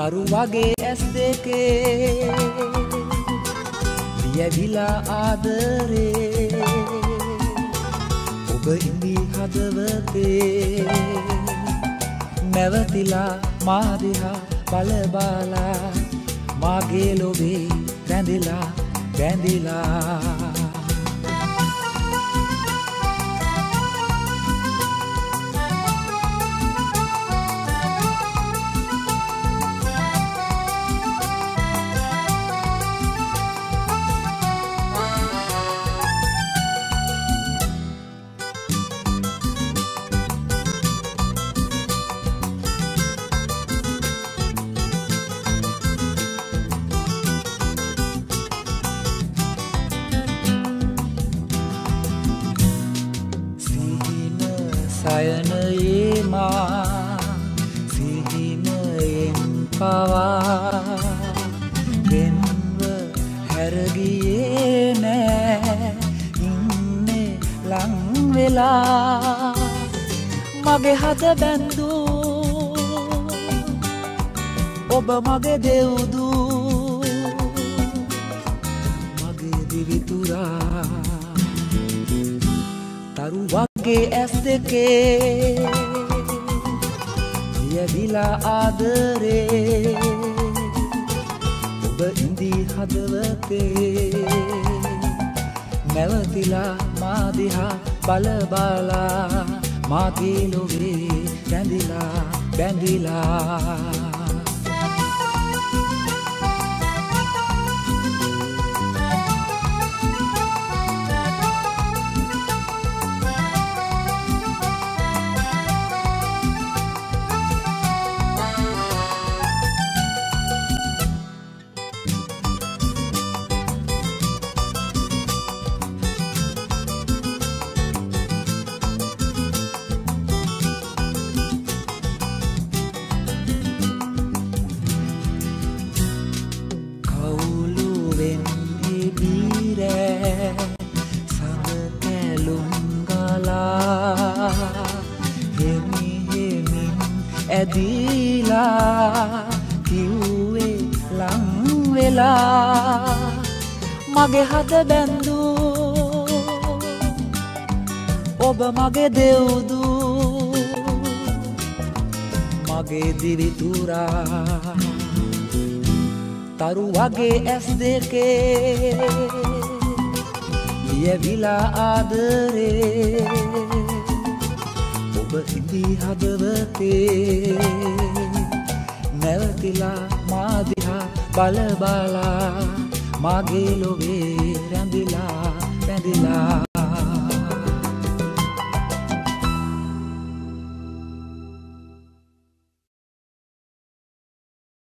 තරු වගේ ඇස් දෙකේ. ලියවිලා ආදරේ ඔබ ඉඳී හදවතේ. නැවතිලා මාදිහා බලබාලා මාගේ ලොවේ රැඳිලා බැඳිලා. සයනයේ මා සිහිනයෙන් පවා වෙන්ව හැරගියේ නෑ. ඉන්නේ ලංවෙලා මගේ හද බැන්දූ ඔබ මගේ දෙව්දූ මගේ දිවිතුරා තරු වගේ ඇස් දෙකේ ලියදිලා ආදරේ ඔබ ඉඳී හදවතේ නැවතිලා මාදිහා බලබාලා මාගේ ලොවේ රැඳිලා බැඳිලා ඇදීලා කිව්වේ ලංවෙලා මගේ හද බැන්දූ ඔබ මගේ දෙව්දූ මගේ දිවිතුරා. තරු වගේ ඇස් දෙකේ ලියවිලා ආදරේ. ඔබ ඉදී හදවතේ නැවතිලා මාදිහා බලබාලා මගේ ලොවේ රැඳිලා පැඳිලා